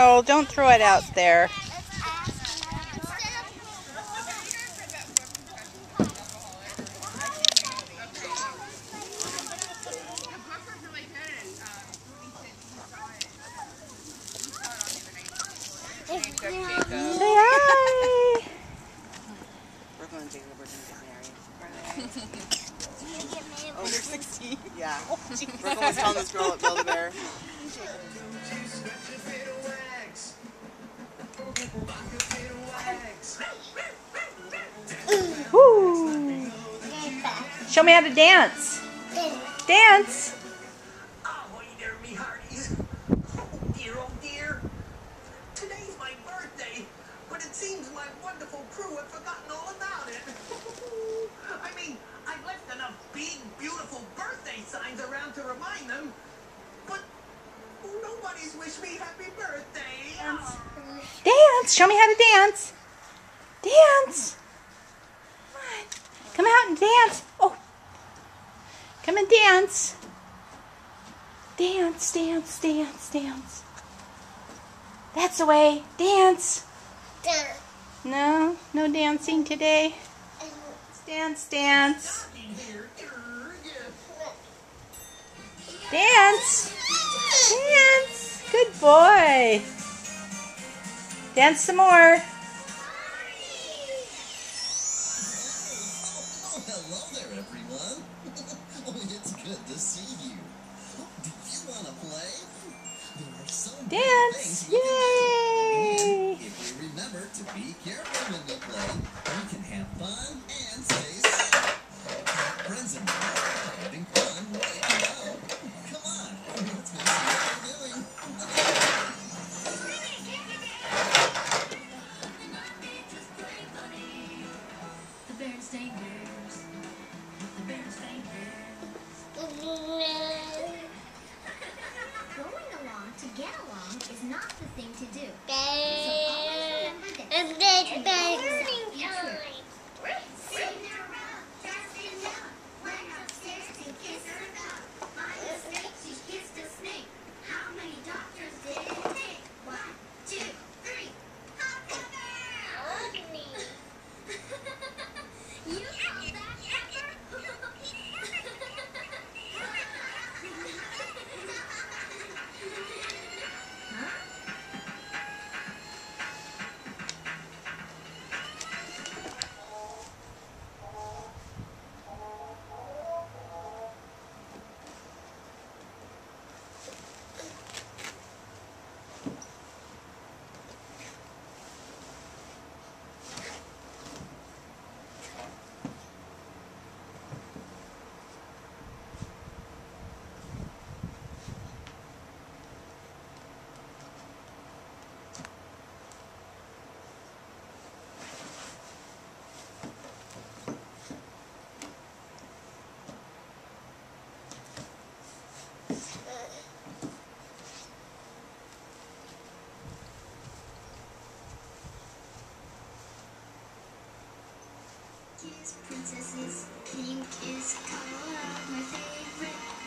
Oh, don't throw it out there. Say hi. Brooklyn and Jacob are gonna get married. Oh, they're 16. Yeah. Brooklyn was telling this girl at Build-A-Bear. Show me how to dance. Dance. Ahoy there, me hearties. Oh dear, oh dear. Today's my birthday, but it seems my wonderful crew have forgotten all about it. I mean, I've left enough big, beautiful birthday signs around to remind them, but nobody's wished me happy birthday. Dance. Show me how to dance. Dance. Come out and dance. Oh. Come and dance. Dance, dance, dance, dance. That's the way. Dance. No, no dancing today. Dance, dance. Dance. Dance. Good boy. Dance some more. Oh, hello there, everyone. oh, it's good to see you. Do you want to play? There are so many Dance. things thing to do. So is princesses, pink is color, my favorite.